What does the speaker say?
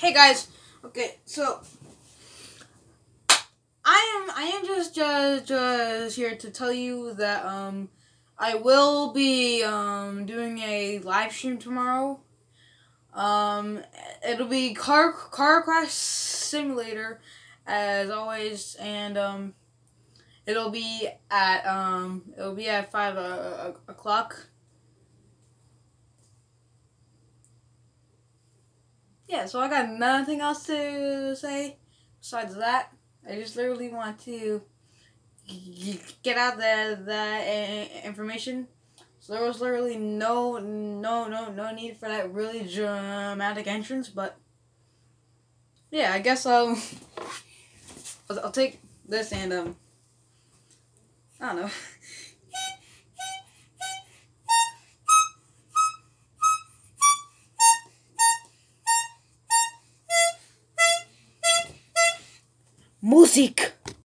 Hey guys. Okay, so I am I am just just just here to tell you that um I will be um doing a live stream tomorrow. Um it'll be car car crash simulator as always and um it'll be at um it'll be at 5 uh, o'clock. Yeah, so I got nothing else to say besides that. I just literally want to get out that that information. So there was literally no no no no need for that really dramatic entrance, but yeah, I guess I'll, I'll take this and um I don't know. Musik.